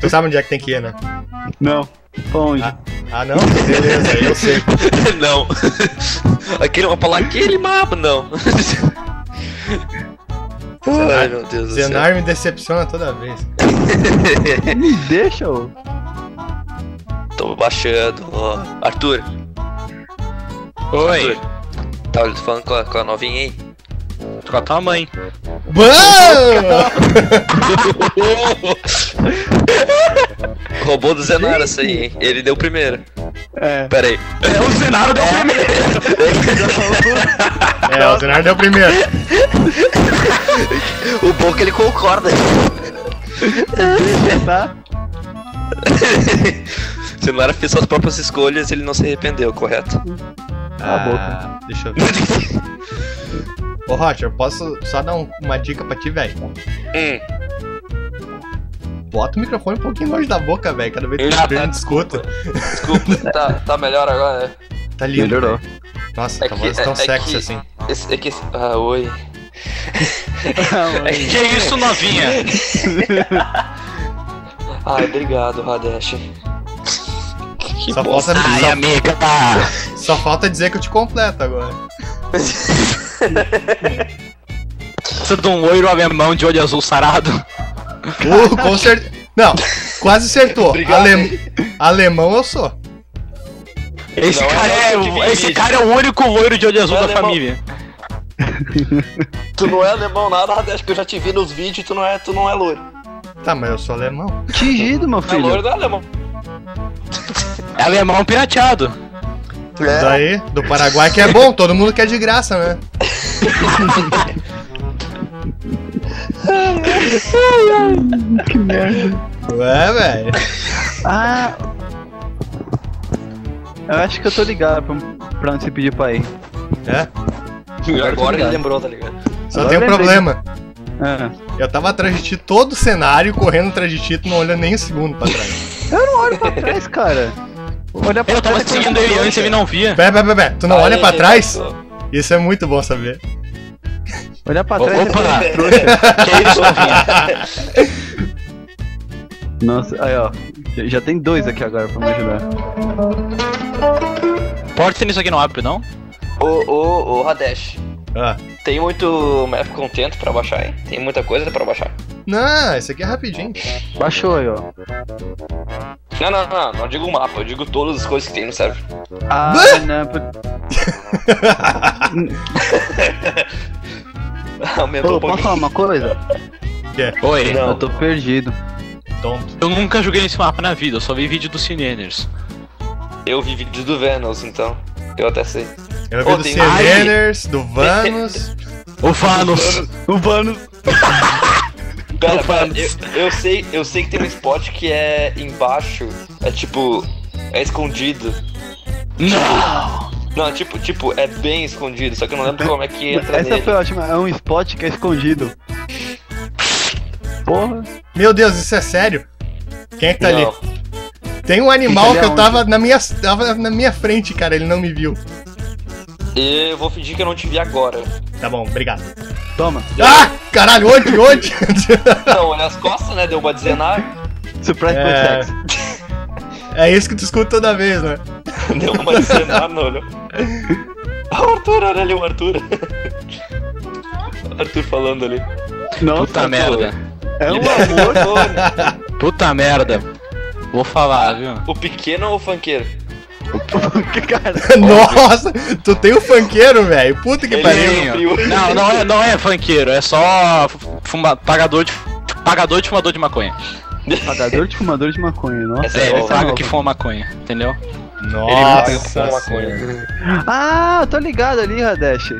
Tu sabe onde é que tem que ir, né? Não. Onde? Ah, ah não? Beleza, eu sei. não. Aquele mapa lá, aquele mapa, não. Ai, meu Deus do céu. Zenar me decepciona toda vez. Me deixa, ô. Tô baixando, ó. Arthur. Oi, Arthur. Tá falando com a, com a novinha aí? com a tua mãe. Bam! Roubou do Zenar essa aí, hein? Ele deu primeiro. É. Pera aí. É o Zenaro deu primeiro. É, o Zenar deu primeiro. O bom é que ele concorda. Tá? Zenar fez suas próprias escolhas ele não se arrependeu, correto? Cala a boca. Deixa eu ver. Ô, Roger, eu posso só dar um- uma dica pra ti, velho? Hum. Bota o microfone um pouquinho longe da boca, velho. Cada vez que Ah, tu tá, escuta. Desculpa, tá, tá melhor agora, né? Tá lindo. Melhorou. velho. Nossa, É tua que- voz é tão é- é sexy que- assim. Esse, é que esse... Ah, oi. Que isso, novinha? Ai, obrigado, Radesh. Que Só bosta. falta, Ai, só, amiga. só falta dizer que eu te completo agora. Você de um loiro alemão de olho azul sarado. Uh, com certeza. Não, quase acertou. Obrigado, Alem- Alemão eu sou. Esse, Não, cara, é é, vi esse cara é o único loiro de olho azul Não é da alemão. família. Tu não é alemão nada, Radesh, que eu já te vi nos vídeos e tu não é, tu não é loiro. Tá, mas eu sou alemão. Tingido, meu É filho. loiro não é alemão. É alemão pirateado. Isso aí, do Paraguai que é bom, todo mundo quer de graça, né? Que merda. Ué, velho. Ah. Eu acho que eu tô ligado pra, pra onde você pediu pra ir. É? Agora ele lembrou, tá ligado? Só Agora tem um eu problema. Ah. Eu tava atrás de ti todo o cenário, correndo atrás de ti, tu não olha nem um segundo pra trás. Eu não olho pra trás, cara. Olha pra Eu tava trás. é seguindo ele antes e ele não via. Pé, pé, pé, pé. Tu não Aí, olha pra trás? Isso é muito bom saber. Olha pra trás. Opa! é trouxa. Que isso? Nossa, aí ó. Já- tem dois aqui agora pra me ajudar. Porta nisso aqui não abre, não? Ô, ô, ô, Radesh. Ah. Tem muito map content pra baixar, hein? Tem muita coisa pra baixar. Não, esse aqui é rapidinho. Baixou aí, ó. Não, não, não, não digo o mapa, eu digo todas as coisas que tem no server. Ah, não. Aumentou Ô, um posso falar uma coisa? Oi. Não. Eu tô perdido. Tonto. Eu nunca joguei nesse mapa na vida, eu só vi vídeo do Cineaners. Eu vi vídeo do Venos, então. Eu até sei. Eu vi Ô, do tem- do Vanos. O Vanos! O Vanos. Pera, pera, eu, eu sei, eu sei que tem um spot que é embaixo, é tipo, é escondido. Não! Não, tipo, tipo, é bem escondido, só que eu não lembro como é que entra Essa nele. foi ótima. É um spot que é escondido. Porra. Meu Deus, isso é sério? Quem é que tá ali? Não. Tem um animal que ali eu tava na minha, tava na minha frente, cara, ele não me viu. Eu vou fingir que eu não te vi agora. Tá bom, obrigado. Toma. Ah! Caralho, onde? Onde? Não, olha as costas, né? Deu uma dezenar. Surprise É. for sex. é isso que tu escuta toda vez, né? Deu uma dezenar no olho. Ah, o Arthur, olha ali o Arthur. O Arthur falando ali. Nossa, Puta merda. É um microfone. Puta merda. Vou falar, viu? O pequeno ou o funkeiro? cara. Nossa, tu tem o funkeiro, velho. Puta que pariu. Tenho. Não, não é, não é funkeiro, é só fuma, pagador de pagador de fumador de maconha. Pagador de fumador de maconha, nossa. Essa É, ele paga que fuma maconha, entendeu? Ele paga pra fumar Nossa. maconha. Ah, eu tô ligado ali, Radesh.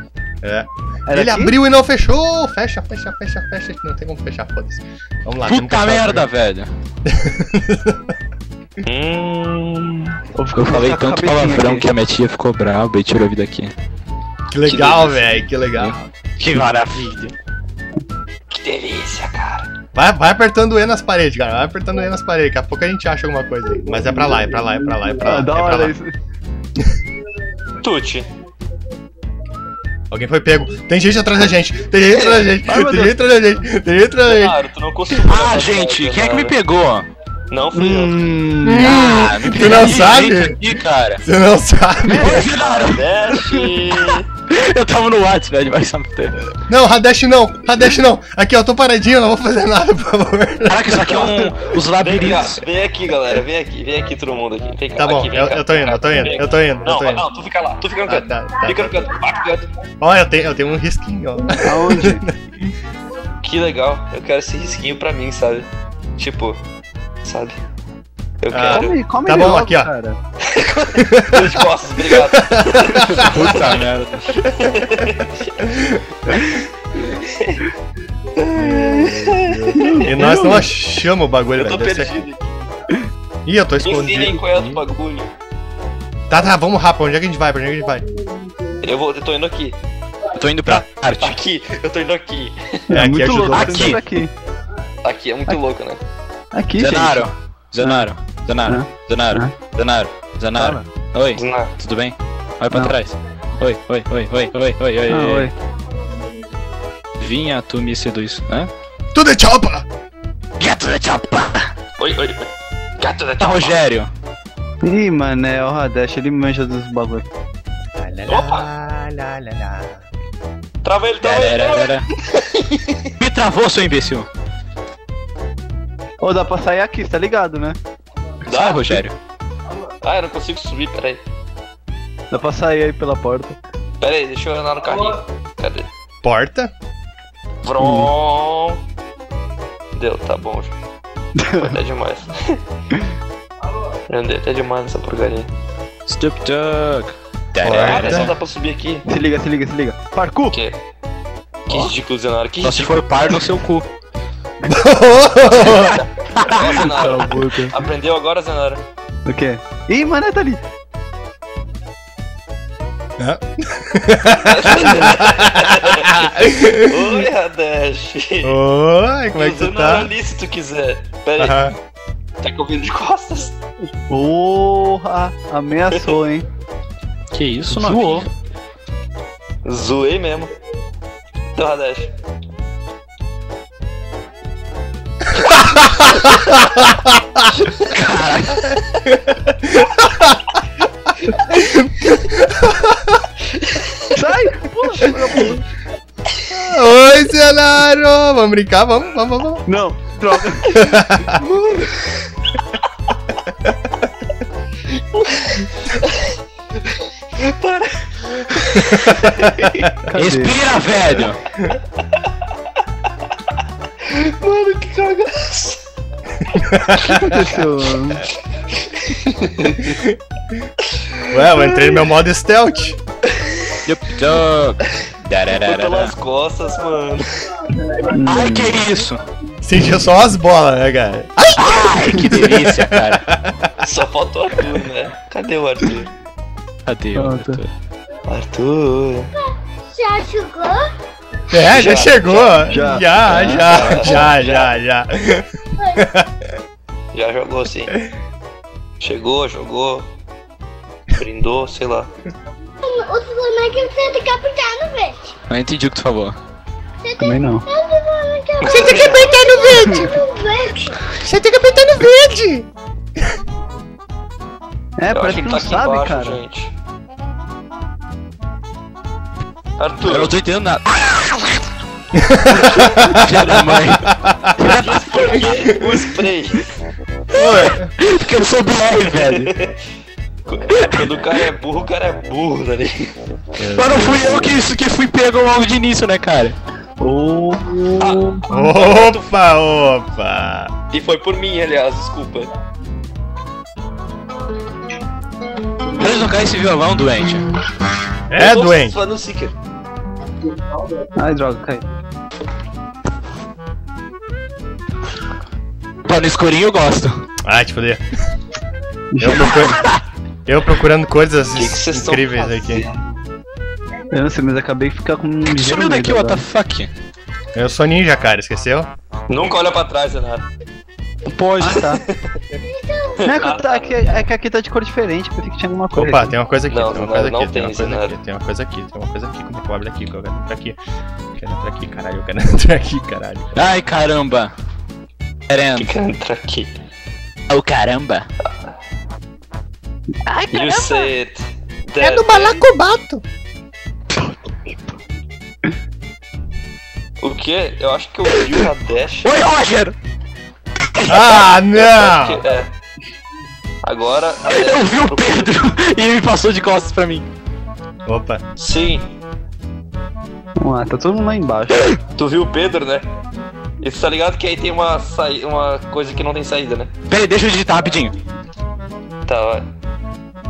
É. Era Ele aqui? abriu e não fechou. Fecha, fecha, fecha, fecha. Não tem como fechar, foda-se. Vamos lá. Puta merda, velho. Hum. Eu falei tanto palavrão que a minha tia ficou brava e tirou a vida aqui. Que legal, velho. Que legal. Que maravilha. Que delícia, cara. Vai, vai apertando o E nas paredes, cara. Vai apertando o E nas paredes. Daqui a pouco a gente acha alguma coisa aí. Mas é pra lá, é pra lá, é pra lá, é pra lá. Ah, é pra lá. isso. Tuti. Alguém foi pego. Tem gente atrás da gente. Tem gente atrás da gente. Ai, Tem gente atrás da gente. Tem gente atrás da gente. Claro, tu não costuma. Ah, gente, quem é que me pegou? Não fui eu. Hum, Ah, me Tu não sabe? Aqui, cara. Você não sabe. Dash! Eu tava no WhatsApp, velho, vai saber. Não, Hadesh não. Hadesh não. Aqui, ó, tô paradinho, eu não vou fazer nada, por favor. Caraca, isso aqui é um. Os Vem labirintos. vem aqui, galera. Vem aqui, vem aqui todo mundo aqui. Vem cá, Tá bom, aqui, vem eu, cá, eu tô vem indo, cá, eu tô vem indo, eu tô indo, eu Não, tô vai- indo. não, tu fica lá, tu fica no Tá, canto. tá, tá. Fica no canto, pro canto. Ó, eu tenho, eu tenho um risquinho, ó. aonde? Que legal, eu quero esse risquinho pra mim, sabe? Tipo, sabe? Eu Ah. quero. Come, come Tá bom, logo, aqui, ó. Cara. Duas costas, obrigado. Puta merda. E nós não achamos o bagulho, Eu tô ser- perdido. Ih, eu tô Me ensinem escondido. qual é o bagulho. Tá, tá, vamos rápido. Onde é que a gente vai? Pra onde é que a gente vai? Eu, vou, eu tô indo aqui. Eu tô indo pra arte. Aqui, eu tô indo aqui. É, aqui muito louco. Aqui. Aqui. Aqui, Aqui é muito louco, né? aqui gente. Zenaro. Zenaro. Zenaro. Ah. Zenaro. Fala. Oi, Não. tudo bem? Vai pra Não. trás. Oi, oi, oi, oi, oi, oi, oi, Ah, oi. oi. Vinha, tu me seduz. Hã? Tudo é chopa! Get to the chopper! Oi, oi. Gato da Tá, chapa. Rogério. Ih, mano, é o Hadesh, ele manja dos bagulho. Opa. Trava ele, trava ele, trava ele. Me travou, seu imbecil. Ô, dá pra sair aqui, tá ligado, né? Sai, Rogério. Ah, eu não consigo subir, peraí. Dá pra sair aí pela porta. Peraí, deixa eu andar no carrinho. Cadê? Porta? Vrom. Deu, tá bom já. Foi até demais. Andei até demais nessa porcaria. Stup Duck. Cara, só dá pra subir aqui. Se liga, se liga, se liga. O Parkour! quê? Que ridículo, Zenaro. Que Só se for par no seu cu. Ó, Zenaro. Aprendeu agora, Zenaro? O quê? Ih, mano, tá ali. Oi, Hadesh. Oi, como é que no tá? ali se tu quiser. Pera aí, Aham. tá com ouvido de costas? Porra! Ameaçou, hein? Que isso, Zoou. Zoei mesmo. Então, Hadesh. Sai! Porra! Oi, cenário! Vamos brincar? Vamos, vamos, vamos. Não, droga. Cadê? Respira, velho! Mano, cagaço. O que aconteceu? Ué, eu entrei no meu modo stealth. Dararara. pelas costas, mano. Ai, que isso? Sentiu só as bolas, né, cara? Ai, que delícia, cara. Só falta o Arthur, né? Cadê o Arthur? Cadê o. Arthur? Arthur. Já chegou? É, já, Já, chegou. Já, já. já, já, já, já. Já jogou sim. Chegou, jogou. Brindou, sei lá. O Superman que você tem que apertar no verde. Não entendi o que tu falou. Também não. Você tem que apertar no verde. Você tem que apertar no verde. É, parece que não tá sabe, embaixo, cara. gente. Eu Arthur, não tô entendendo nada. Filha da mãe. diz por que o spray? Porque eu sou BR, velho. Quando o cara é burro, o cara é burro, tá ligado? Mas não fui eu que, isso, que fui pego logo de início, né, cara? Ô, Opa, opa. E foi por mim, aliás, desculpa. Para de tocar esse violão, doente. É, Eu doente. Só no Seeker. Ai, droga, cai. Pô, no escurinho eu gosto. Ah, te foder. Eu, procuro... eu procurando coisas que que incríveis aqui. Eu não sei, mas acabei de ficar com um Sumiu daqui, what the agora. fuck? Eu sou ninja, cara, esqueceu? Nunca olha pra trás, Renato. Pode. Ah, tá. Não, é, que, tá- é que- é que aqui tá de cor diferente, pensei que tinha alguma coisa. Opa, aqui. tem uma coisa aqui, Não, tem uma não, coisa não aqui, tem uma tem, coisa aqui, tem uma coisa aqui, tem uma coisa aqui, como é que eu abro aqui, eu quero entrar aqui. Quero entrar aqui, caralho, eu quero entrar aqui, caralho. Ai, caramba. Querendo. Fica entra aqui. Oh, caramba. Ai, You said É do balacobato. O quê? Eu acho que eu vi o Radesh. Oi, Roger! Ah, não! Que- é. Agora. Eu vi o Pedro e ele me passou de costas pra mim. Opa. Sim, Vamos lá, tá todo mundo lá embaixo. tu viu o Pedro, né? E tu tá ligado que aí tem uma, saí- uma coisa que não tem saída, né? Pera aí, deixa eu digitar rapidinho. Tá, vai.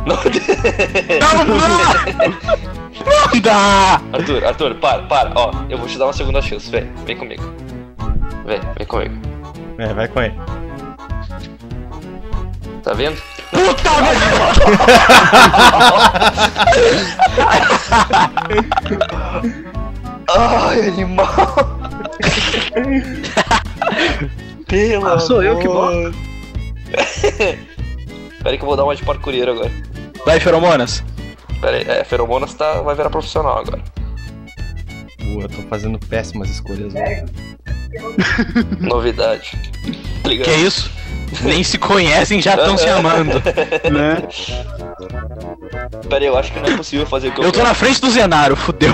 Não. Não, não! Não dá! Arthur, Arthur, para, para. Ó, eu vou te dar uma segunda chance. Vem, vem comigo. Vem, vem comigo. É, vai com ele. Tá vendo? Puta merda! Ai, animal! Pelo Ah, sou eu que amor. Pera aí que eu vou dar uma de parcoureiro agora. Vai, feromonas. Pera aí, é, feromonas tá, vai virar profissional agora. Eu tô fazendo péssimas escolhas. Novidade. Tá? Que isso? Nem se conhecem, já estão se amando. né? Pera aí, eu acho que não é possível fazer o que eu, Eu tô quero. na frente do Zenaro, fudeu.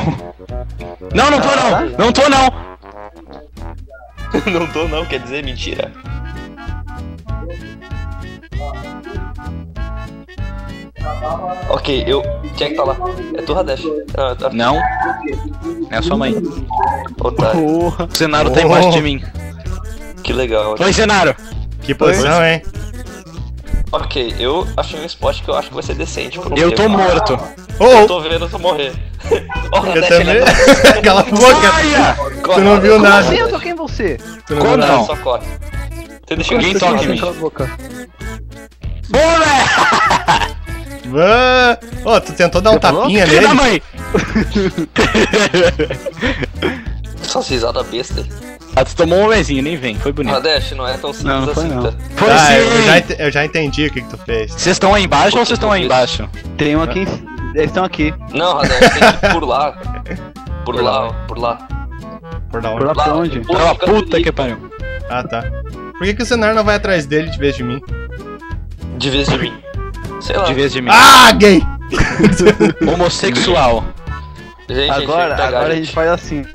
Não, não tô não! Não tô não! não tô não, quer dizer mentira. Ok, eu. Quem é que tá lá? É tu, Radesh? Ah, tá. Não. É a sua mãe. Otário. Porra. O Zenaro tá embaixo de mim. Que legal. Oi, Zenaro! Que posição, hein? Ok, eu achei um spot que eu acho que vai ser decente. Por um Eu tô tempo. morto. Eu Oh, tô vendo tu morrer. Ó, eu também. Cala a boca. Tu não viu Como nada. assim? Eu toquei em você. Tu não Como viu nada. não? Só corre. Você deixa eu Ninguém toca em mim. Cala a boca. Boa, Ah, Ô, tu tentou dar um tapinha nele? da mãe! Essas risadas bestas. Ah, tu tomou um lezinho, nem vem, foi bonito. Radesh, não é tão simples Não, não foi assim, não. tá? Foi Ah, eu, eu já, sim! eu já entendi o que, que tu fez. Vocês estão aí embaixo ou vocês estão aí embaixo? Tem um aqui. em- Eles estão aqui. Não, Radesh, tem que ir por lá. Por lá, ó, por lá. Por Por onde? lá pra Lá, onde? Ah, fica puta que pariu. Ah, tá. Por que, que o Zenar não vai atrás dele de vez de mim? De vez de mim. Sei lá. De vez de mim. Ah, gay! Homossexual. Gente, Agora, gente, agora a gente faz assim.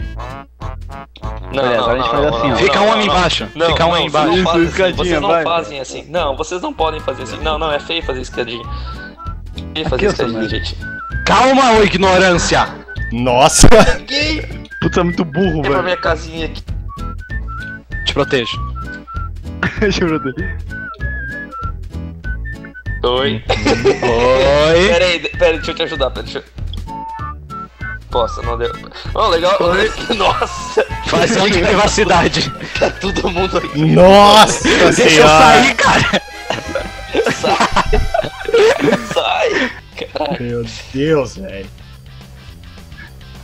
Não, Olha, não, agora a gente não, faz não, assim, não, ó. Fica não, um embaixo. Não, Fica um embaixo. não Isso, assim, escadinha, Vocês não vai. fazem assim. Não, vocês não podem fazer assim. Não, não, é feio fazer escadinha. Feio fazer Aqui, escadinha, gente. Calma, ô ignorância. Nossa! Puta, é muito burro, pra velho. minha casinha aqui. Te protejo. Eu ver. Oi. Oi. Pera aí, pera aí, deixa eu te ajudar, pera, deixa eu... Poxa, não deu. Oh, legal. Nossa, Invasão de privacidade. tá todo mundo aqui. Nossa Deixa eu senhora! sair, cara. Sai! Caralho. Meu Deus, velho.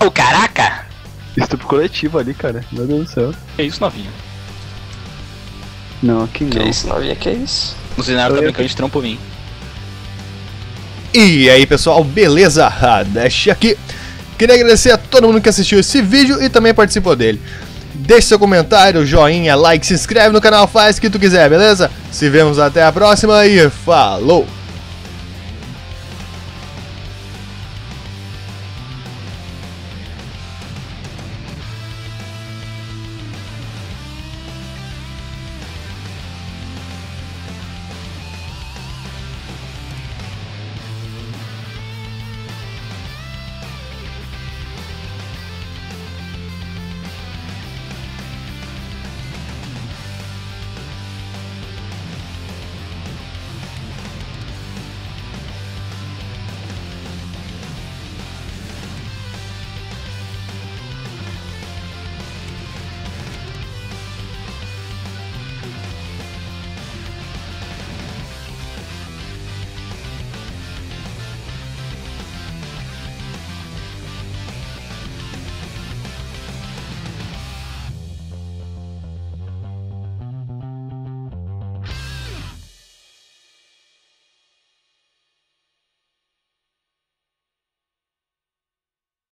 Ô, caraca. Estupro coletivo ali, cara. Meu Deus do céu. Que isso, novinho? Não, aqui Que não. isso, novinha, que isso? O Zenaro tá Eu brincando de trampolim. E aí pessoal, beleza? Deixa aqui. Queria agradecer a todo mundo que assistiu esse vídeo e também participou dele. Deixe seu comentário, joinha, like, se inscreve no canal, faz o que tu quiser, beleza? Se vemos até a próxima e falou!